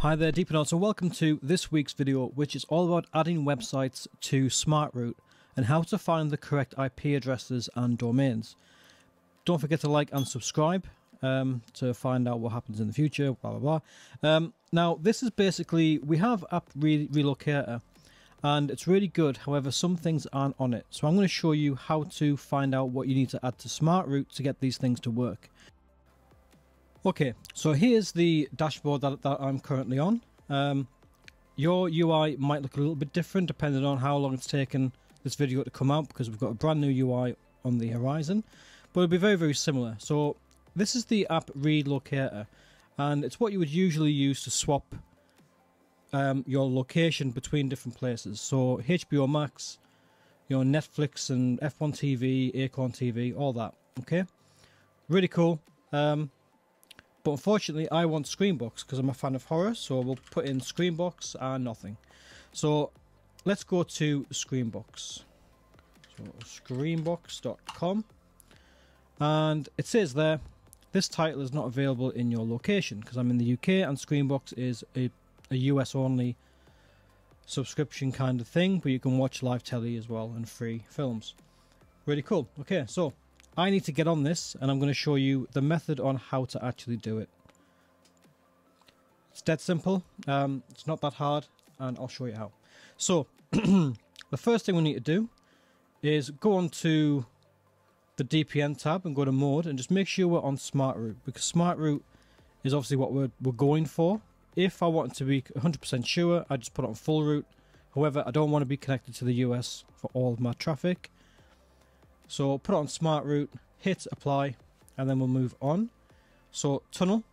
Hi there DeeperNauts and welcome to this week's video which is all about adding websites to SmartRoute and how to find the correct IP addresses and domains. Don't forget to like and subscribe um, to find out what happens in the future, blah blah blah. Um, now this is basically, we have App Re Relocator and it's really good, however some things aren't on it. So I'm going to show you how to find out what you need to add to SmartRoute to get these things to work. Okay, so here's the dashboard that, that I'm currently on. Um, your UI might look a little bit different depending on how long it's taken this video to come out because we've got a brand new UI on the horizon, but it'll be very, very similar. So this is the app relocator and it's what you would usually use to swap um, your location between different places. So HBO Max, your Netflix and F1 TV, Acorn TV, all that. Okay, really cool. Um, but unfortunately, I want Screambox because I'm a fan of horror, so we'll put in Screambox and nothing. So let's go to Screambox. So screambox.com. And it says there, this title is not available in your location because I'm in the UK and Screambox is a, a US only subscription kind of thing, but you can watch live telly as well and free films. Really cool. Okay, so I need to get on this and I'm going to show you the method on how to actually do it. It's dead simple. Um, it's not that hard and I'll show you how. So the first thing we need to do is go on to the DPN tab and go to mode and just make sure we're on smart route because smart route is obviously what we're, we're going for. If I want to be 100% sure, I just put it on full route. However, I don't want to be connected to the US for all of my traffic. So put on smart route, hit apply, and then we'll move on. So tunnel,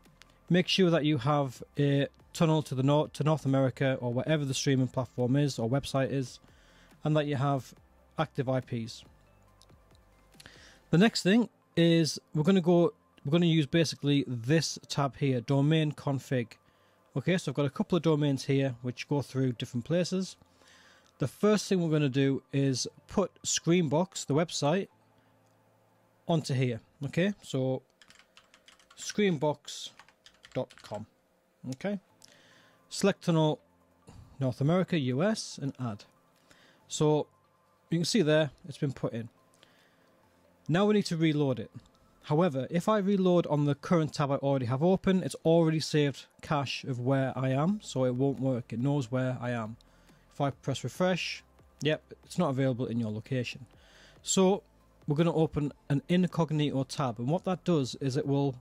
make sure that you have a tunnel to the north to North America or whatever the streaming platform is or website is, and that you have active IPs. The next thing is we're going to go. We're going to use basically this tab here, domain config. Okay, so I've got a couple of domains here which go through different places. The first thing we're going to do is put Screambox, the website, onto here. Okay, so screambox.com. Okay, select tunnel North America, US, and add. So you can see there it's been put in. Now we need to reload it. However, if I reload on the current tab I already have open, it's already saved cache of where I am, so it won't work. It knows where I am. If I press refresh, yep, it's not available in your location. So we're going to open an incognito tab and what that does is it will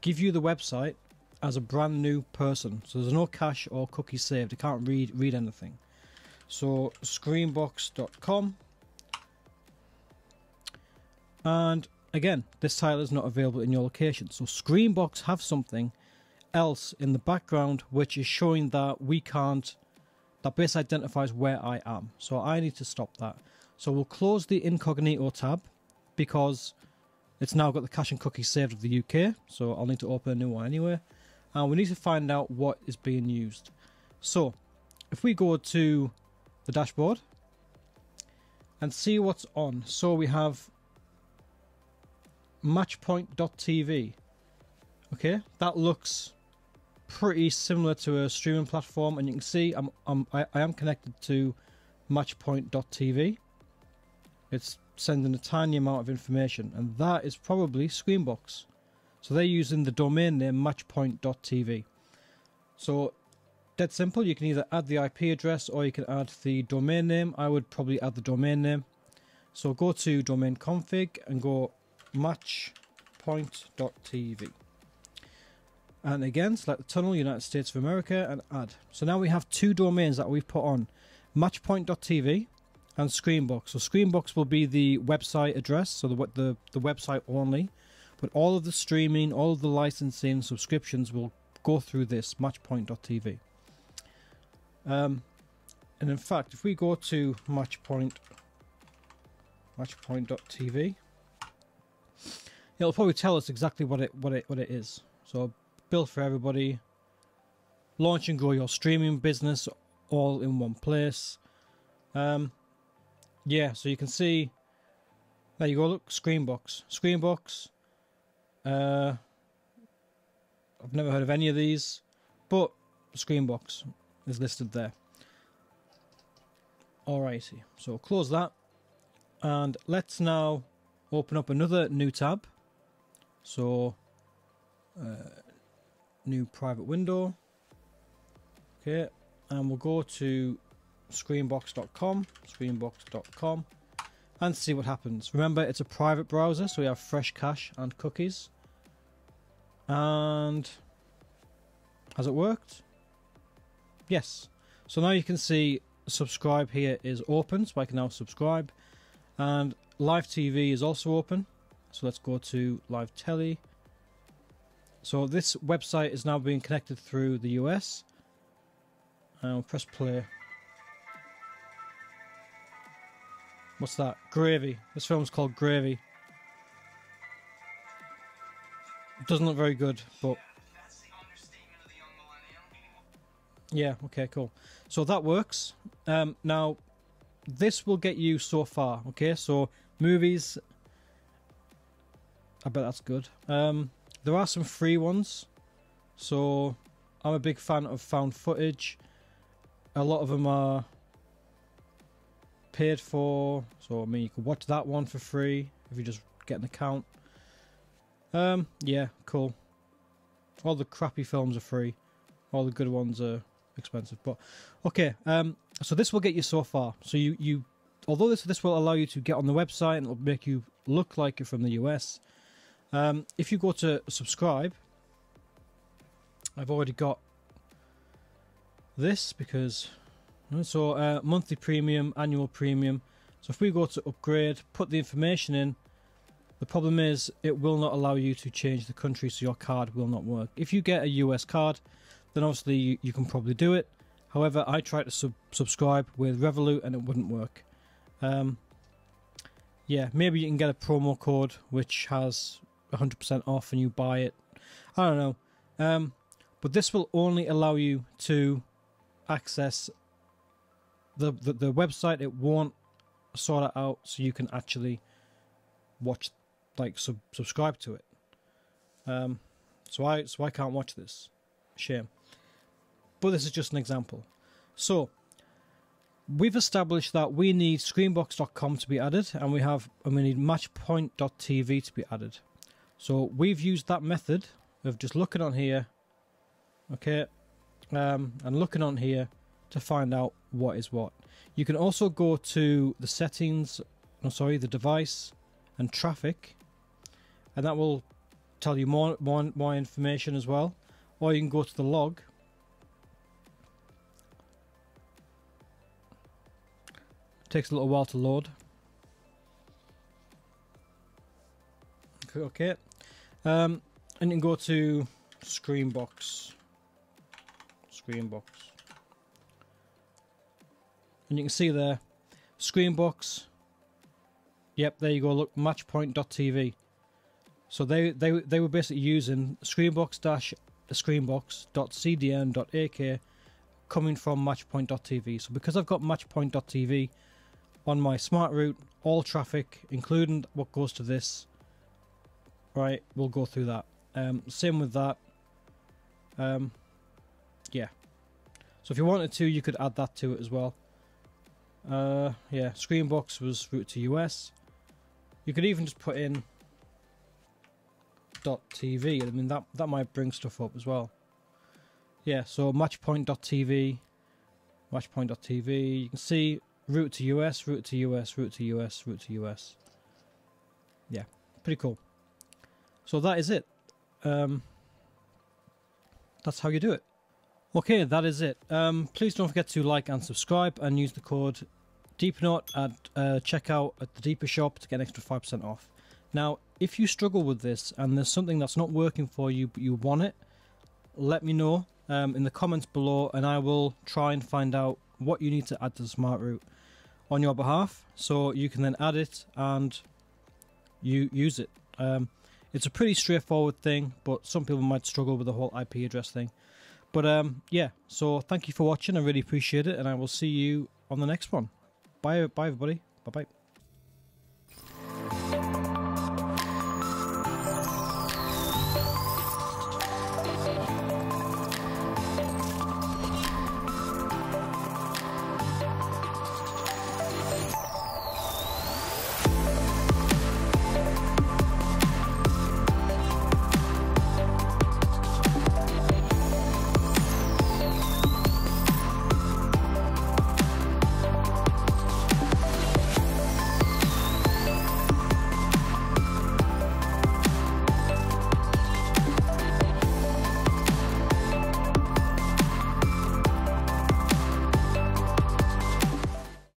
give you the website as a brand new person. So there's no cache or cookie saved. It can't read read anything. So screambox.com and again this title is not available in your location. So Screambox have something else in the background which is showing that we can't that base identifies where I am. So I need to stop that. So we'll close the incognito tab because it's now got the cache and cookie saved of the UK. So I'll need to open a new one anyway. And we need to find out what is being used. So if we go to the dashboard and see what's on. So we have matchpoint.tv. Okay, that looks pretty similar to a streaming platform, and you can see I'm, I'm I, I am connected to Matchpoint.tv. It's sending a tiny amount of information, and that is probably Screambox. So they're using the domain name Matchpoint.tv. So dead simple. You can either add the IP address or you can add the domain name. I would probably add the domain name. So go to domain config and go matchpoint.tv and again select the tunnel United States of America and add so now we have two domains that we've put on matchpoint.tv and Screambox so Screambox will be the website address so the, the the website only but all of the streaming all of the licensing subscriptions will go through this matchpoint.tv um, and in fact if we go to matchpoint matchpoint.tv it'll probably tell us exactly what it what it what it is so built for everybody. Launch and grow your streaming business all in one place. Um, yeah, so you can see. There you go. Look, Screambox. Screambox. Uh, I've never heard of any of these, but Screambox is listed there. Alrighty, so close that. And let's now open up another new tab. So, uh, new private window. Okay, and we'll go to screambox.com, screambox.com, and see what happens. Remember, it's a private browser, so we have fresh cache and cookies. And has it worked? Yes. So now you can see subscribe here is open, so I can now subscribe. And live TV is also open. So let's go to live telly. So this website is now being connected through the US. And will press play. What's that? Gravy. This film's called Gravy. It doesn't look very good, but yeah, okay, cool. So that works. Um, now, this will get you so far. Okay, so movies. I bet that's good. Um, there are some free ones. So I'm a big fan of found footage. A lot of them are paid for. So I mean, you can watch that one for free if you just get an account. Um, yeah, cool. All the crappy films are free. All the good ones are expensive. But okay, um, so this will get you so far. So you you, although this this will allow you to get on the website and it'll make you look like you're from the US. Um, if you go to subscribe, I've already got this because so uh, monthly premium, annual premium. So if we go to upgrade, put the information in, the problem is it will not allow you to change the country, so your card will not work. If you get a US card, then obviously you, you can probably do it. However, I tried to sub subscribe with Revolut and it wouldn't work. Um, yeah, maybe you can get a promo code which has 100% off and you buy it. I don't know. Um, but this will only allow you to access the, the, the website. It won't sort it out so you can actually watch, like, sub subscribe to it. Um, so I so I can't watch this. Shame. But this is just an example. So we've established that we need screambox.com to be added and we have and we need matchpoint.tv to be added. So we've used that method of just looking on here, okay, um, and looking on here to find out what is what. You can also go to the settings, no sorry, the device and traffic, and that will tell you more more more information as well. Or you can go to the log. Takes a little while to load. Okay. Um, and you can go to Screambox. Screambox. And you can see there, Screambox. Yep, there you go. Look, matchpoint.tv. So they they they were basically using Screambox dash screambox.cdn.ak coming from matchpoint.tv. So because I've got matchpoint.tv on my smart route, all traffic, including what goes to this, right, we'll go through that. Um, same with that. Um, yeah. So if you wanted to, you could add that to it as well. Uh, yeah, Screambox was route to US. You could even just put in .tv. I mean, that, that might bring stuff up as well. Yeah, so matchpoint.tv, matchpoint.tv. You can see route to US, route to US, route to US, route to US. Yeah, pretty cool. So that is it. Um, that's how you do it. Okay, that is it. Um, please don't forget to like and subscribe and use the code DeeperNaut at uh, checkout at the Deeper Shop to get an extra 5% off. Now, if you struggle with this and there's something that's not working for you but you want it, let me know um, in the comments below and I will try and find out what you need to add to the smart route on your behalf so you can then add it and you use it. Um, it's a pretty straightforward thing, but some people might struggle with the whole IP address thing. But um, yeah, so thank you for watching. I really appreciate it, and I will see you on the next one. Bye, bye everybody. Bye bye.